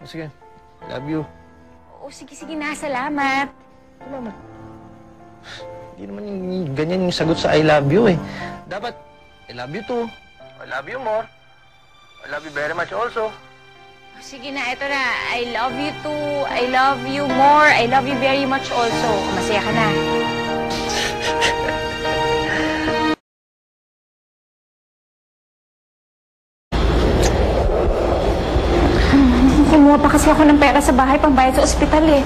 O, sige. Love you. O sige, sige na. Salamat. Salamat. Hindi naman yung ganyan yung sagot sa I love you eh. Dapat, I love you too. I love you more. I love you very much also. O, sige na, eto na. I love you too. I love you more. I love you very much also. Masaya ka na. Kumuha pa kasi ako ng pera sa bahay pambayad sa ospital eh.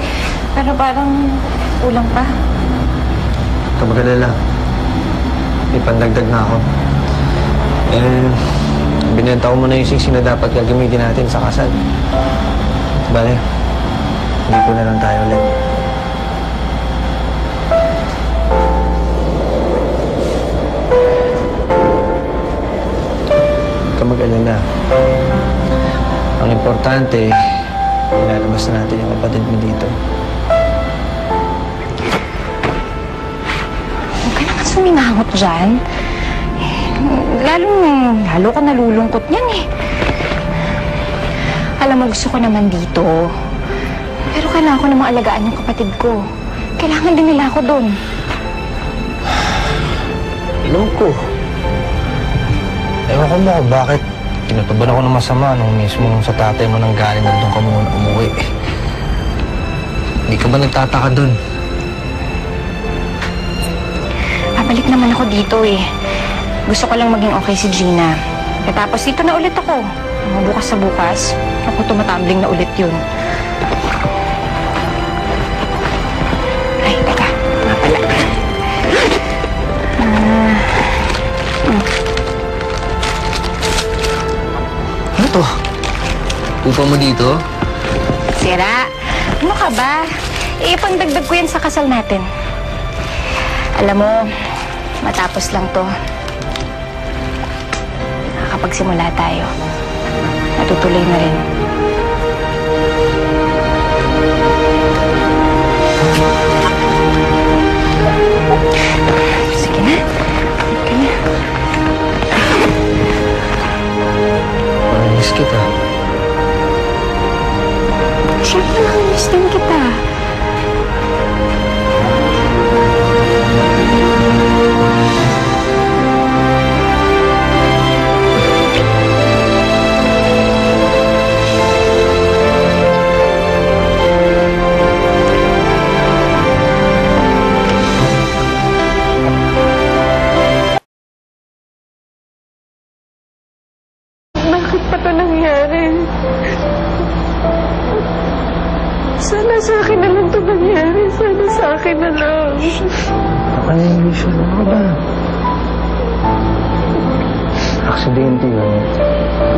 Pero parang kulang pa. Ito mag-alala. May pandagdag na ako. Eh, binenta ko muna yung singsing na dapat gagamitin natin sa kasal. Bale, hindi ko na lang tayo ulit. Importante, ilalabas na natin yung kapatid mo dito. Huwag ka naman suminangot dyan. Lalong, lalo ka nalulungkot niyan eh. Alam mo, gusto ko naman dito. Pero kailangan ko namang alagaan yung kapatid ko. Kailangan din nila ako doon. Alam ko. Ewan ko mo bakit tinutuban ako ng masama nung mismo sa tatay mo nang galing nandun ka muna umuwi. Hindi ka ba nagtataka dun? Babalik naman ako dito eh. Gusto ko lang maging okay si Gina. Katapos dito na ulit ako. Bukas sa bukas, ako tumatambling na ulit yun. To? Upa mo dito? Sira, ano ka ba? Eh, pangdagdag ko yan sa kasal natin. Alam mo, matapos lang to. Nakakapagsimula tayo. Natutuloy na rin. Sige Siyempre, miss din kita. Sana sa akin na lang ito nangyari. Sana sa akin na lang. Ano yung mission? Ano ba? Aksidente yun.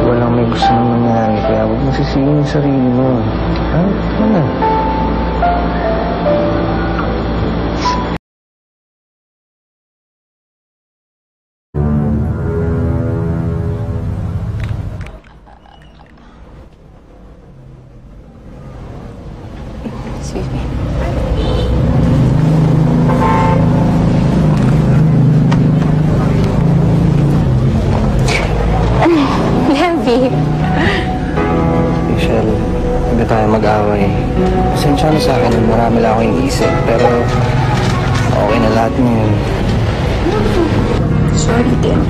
Walang may gusto nang mangyari. Kaya huwag mo sisihin yung sarili mo. Ha? Ano Michelle, hindi tayo mag-away. Pasensya na sa akin, marami lang ako yung isip. Pero, okay na lahat ngayon. Sorry, Tim.